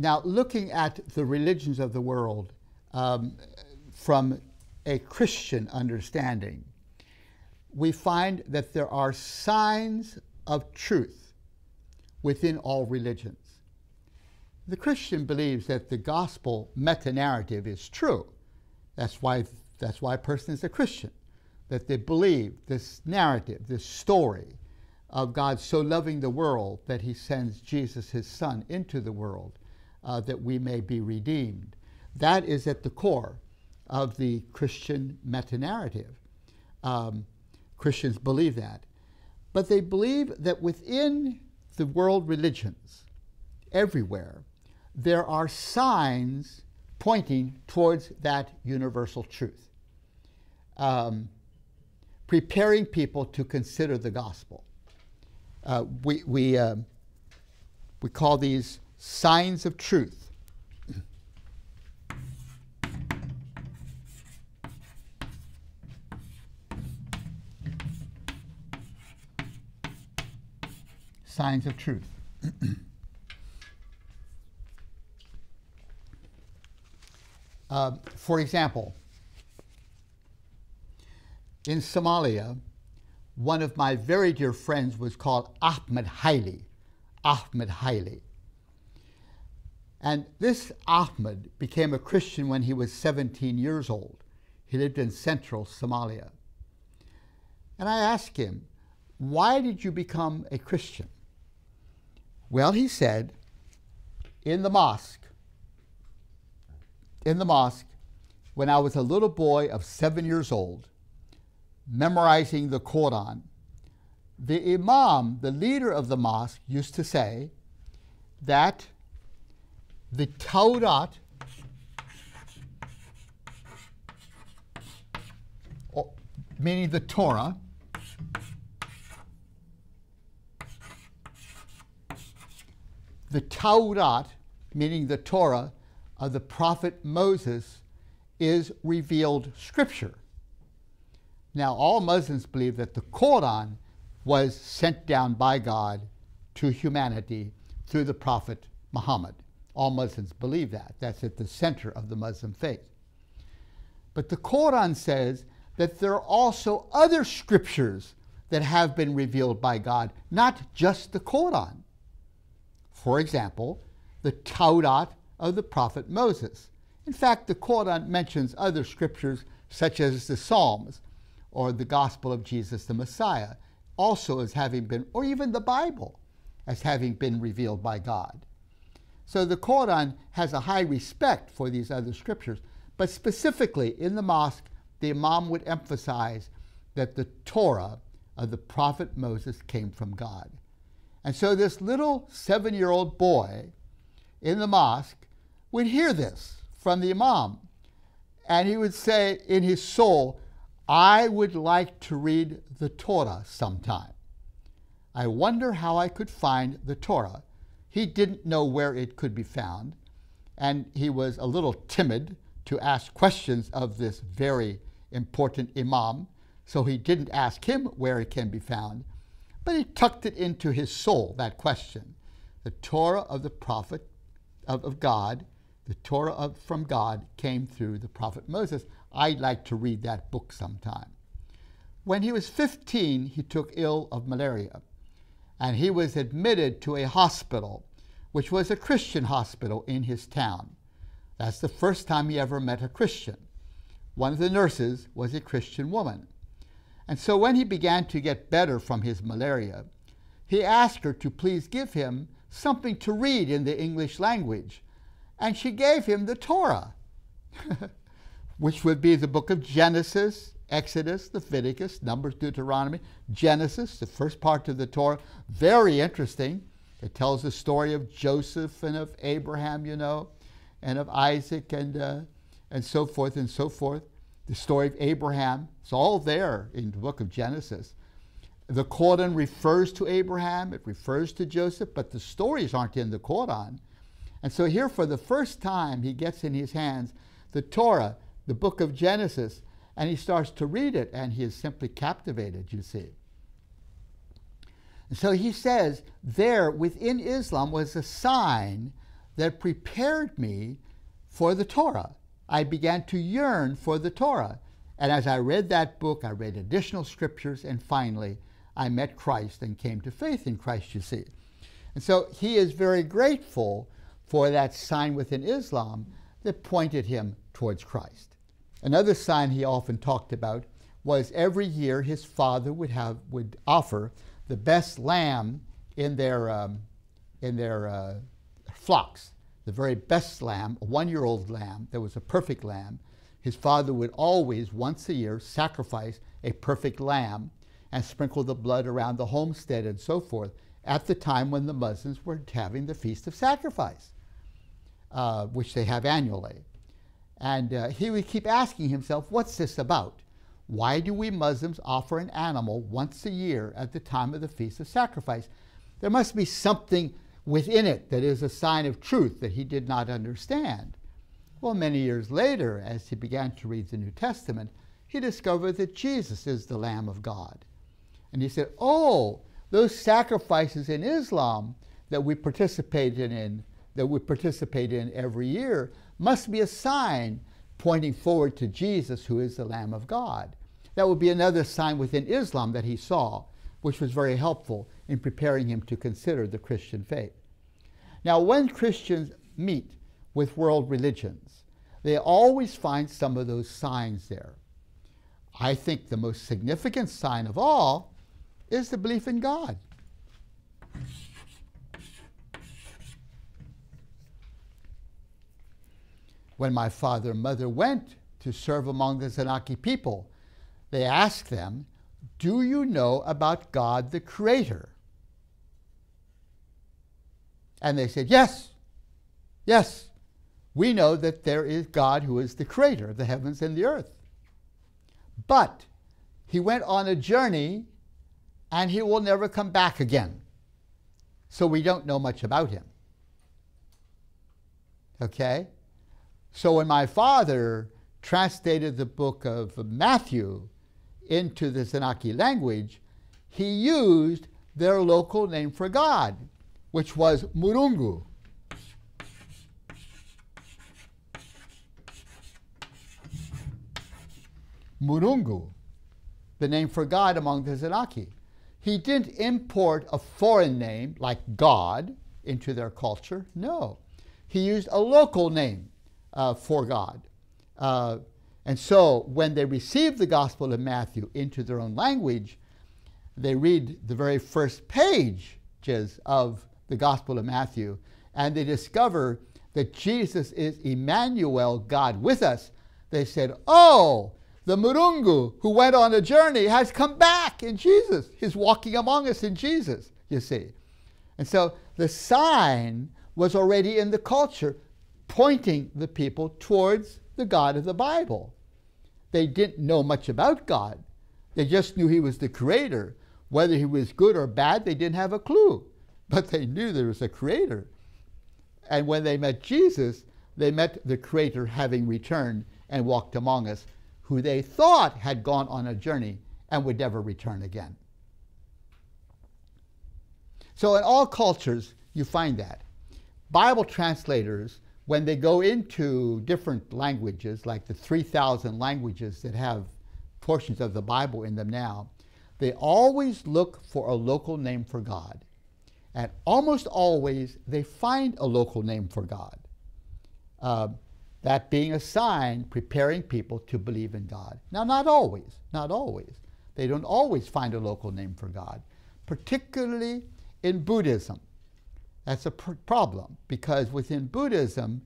Now, looking at the religions of the world um, from a Christian understanding, we find that there are signs of truth within all religions. The Christian believes that the gospel meta narrative is true. That's why, that's why a person is a Christian, that they believe this narrative, this story of God so loving the world that he sends Jesus, his son, into the world uh, that we may be redeemed. That is at the core of the Christian meta narrative. Um, Christians believe that. But they believe that within the world religions, everywhere, there are signs pointing towards that universal truth, um, preparing people to consider the gospel. Uh, we, we, uh, we call these signs of truth. signs of truth. uh, for example, in Somalia, one of my very dear friends was called Ahmed Haile. Ahmed Haile. And this Ahmed became a Christian when he was 17 years old. He lived in central Somalia. And I asked him, Why did you become a Christian? Well, he said, in the mosque, in the mosque, when I was a little boy of seven years old, memorizing the Quran, the Imam, the leader of the mosque, used to say that the Taurat meaning the Torah, the Taurat, meaning the Torah of the prophet Moses, is revealed scripture. Now, all Muslims believe that the Quran was sent down by God to humanity through the prophet Muhammad. All Muslims believe that. That's at the center of the Muslim faith. But the Quran says that there are also other scriptures that have been revealed by God, not just the Quran. For example, the Taurat of the prophet Moses. In fact, the Quran mentions other scriptures such as the Psalms or the Gospel of Jesus the Messiah, also as having been, or even the Bible, as having been revealed by God. So the Quran has a high respect for these other scriptures, but specifically in the mosque, the Imam would emphasize that the Torah of the prophet Moses came from God. And so this little seven year old boy in the mosque would hear this from the Imam. And he would say in his soul, I would like to read the Torah sometime. I wonder how I could find the Torah. He didn't know where it could be found, and he was a little timid to ask questions of this very important Imam, so he didn't ask him where it can be found. But he tucked it into his soul, that question. The Torah of the prophet of, of God, the Torah of, from God came through the prophet Moses. I'd like to read that book sometime. When he was 15, he took ill of malaria, and he was admitted to a hospital, which was a Christian hospital in his town. That's the first time he ever met a Christian. One of the nurses was a Christian woman. And so when he began to get better from his malaria, he asked her to please give him something to read in the English language. And she gave him the Torah, which would be the book of Genesis, Exodus, Leviticus, Numbers, Deuteronomy, Genesis, the first part of the Torah. Very interesting. It tells the story of Joseph and of Abraham, you know, and of Isaac and, uh, and so forth and so forth the story of Abraham. It's all there in the book of Genesis. The Quran refers to Abraham, it refers to Joseph, but the stories aren't in the Quran. And so here, for the first time, he gets in his hands the Torah, the book of Genesis, and he starts to read it, and he is simply captivated, you see. So he says there within Islam was a sign that prepared me for the Torah. I began to yearn for the Torah. And as I read that book, I read additional scriptures, and finally, I met Christ and came to faith in Christ, you see. And so he is very grateful for that sign within Islam that pointed him towards Christ. Another sign he often talked about was every year his father would have would offer the best lamb in their um, in their uh, flocks, the very best lamb, a one-year-old lamb that was a perfect lamb. His father would always, once a year, sacrifice a perfect lamb and sprinkle the blood around the homestead and so forth at the time when the Muslims were having the Feast of Sacrifice, uh, which they have annually. And uh, he would keep asking himself, what's this about? Why do we Muslims offer an animal once a year at the time of the Feast of Sacrifice? There must be something within it that is a sign of truth that he did not understand. Well, many years later, as he began to read the New Testament, he discovered that Jesus is the Lamb of God. And he said, Oh, those sacrifices in Islam that we participate in, that we participate in every year must be a sign pointing forward to Jesus, who is the Lamb of God. That would be another sign within Islam that he saw, which was very helpful in preparing him to consider the Christian faith. Now, when Christians meet with world religions, they always find some of those signs there. I think the most significant sign of all is the belief in God. When my father and mother went to serve among the Zanaki people, they asked them, Do you know about God the Creator? And they said, Yes, yes, we know that there is God who is the creator of the heavens and the earth. But he went on a journey and he will never come back again. So we don't know much about him. Okay? So when my father translated the book of Matthew into the Zanaki language, he used their local name for God, which was Murungu. Murungu, the name for God among the Zanaki. He didn't import a foreign name like God into their culture. No. He used a local name uh, for God. Uh, and so when they received the Gospel of Matthew into their own language, they read the very first pages of the Gospel of Matthew and they discover that Jesus is Emmanuel, God with us. They said, Oh, the Murungu who went on a journey has come back in Jesus. He's walking among us in Jesus, you see. And so the sign was already in the culture, pointing the people towards the God of the Bible. They didn't know much about God. They just knew he was the creator. Whether he was good or bad, they didn't have a clue. But they knew there was a creator. And when they met Jesus, they met the creator having returned and walked among us who they thought had gone on a journey and would never return again. So, in all cultures, you find that. Bible translators, when they go into different languages, like the 3,000 languages that have portions of the Bible in them now, they always look for a local name for God. And almost always, they find a local name for God. Uh, that being a sign preparing people to believe in God. Now, not always, not always. They don't always find a local name for God, particularly in Buddhism. That's a pr problem because within Buddhism,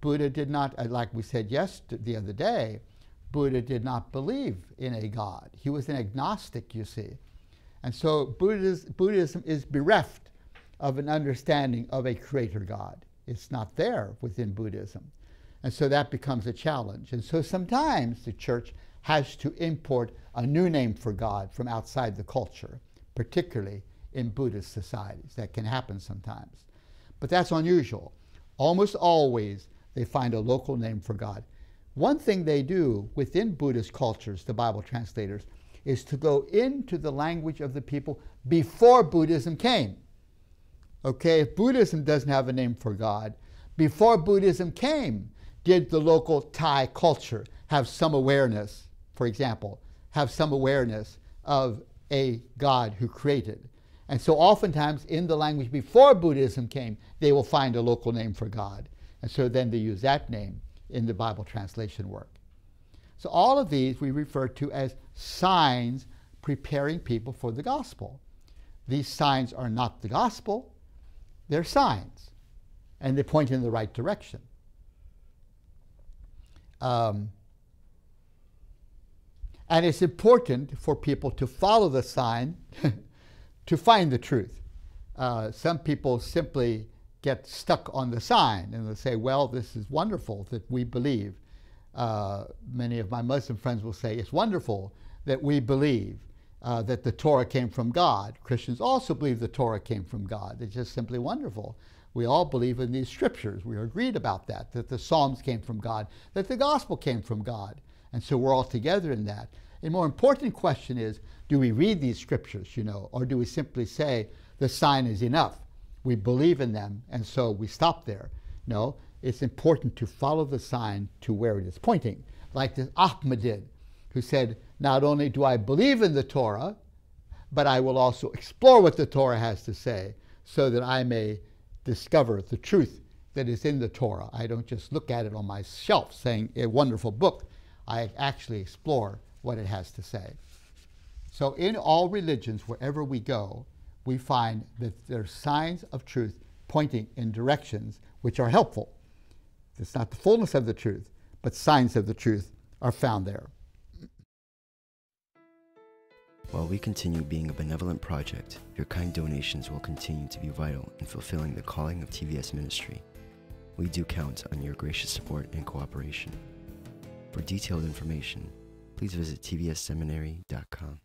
Buddha did not, uh, like we said the other day, Buddha did not believe in a God. He was an agnostic, you see. And so Buddhism is bereft of an understanding of a creator God. It's not there within Buddhism. And so that becomes a challenge. And so sometimes the church has to import a new name for God from outside the culture, particularly in Buddhist societies. That can happen sometimes. But that's unusual. Almost always they find a local name for God. One thing they do within Buddhist cultures, the Bible translators, is to go into the language of the people before Buddhism came. Okay, if Buddhism doesn't have a name for God, before Buddhism came, did the local Thai culture have some awareness, for example, have some awareness of a God who created? And so, oftentimes, in the language before Buddhism came, they will find a local name for God. And so then they use that name in the Bible translation work. So, all of these we refer to as signs preparing people for the gospel. These signs are not the gospel, they're signs, and they point in the right direction. Um, and it's important for people to follow the sign to find the truth. Uh, some people simply get stuck on the sign and they say, well, this is wonderful that we believe. Uh, many of my Muslim friends will say, it's wonderful that we believe uh, that the Torah came from God. Christians also believe the Torah came from God. It's just simply wonderful. We all believe in these scriptures. We are agreed about that, that the Psalms came from God, that the gospel came from God. And so we're all together in that. A more important question is do we read these scriptures, you know, or do we simply say the sign is enough? We believe in them, and so we stop there. No, it's important to follow the sign to where it is pointing, like this Ahmed did, who said, Not only do I believe in the Torah, but I will also explore what the Torah has to say so that I may discover the truth that is in the Torah. I don't just look at it on my shelf saying a wonderful book. I actually explore what it has to say. So, in all religions, wherever we go, we find that there are signs of truth pointing in directions which are helpful. It's not the fullness of the truth, but signs of the truth are found there. While we continue being a benevolent project, your kind donations will continue to be vital in fulfilling the calling of TVS ministry. We do count on your gracious support and cooperation. For detailed information, please visit tvsseminary.com.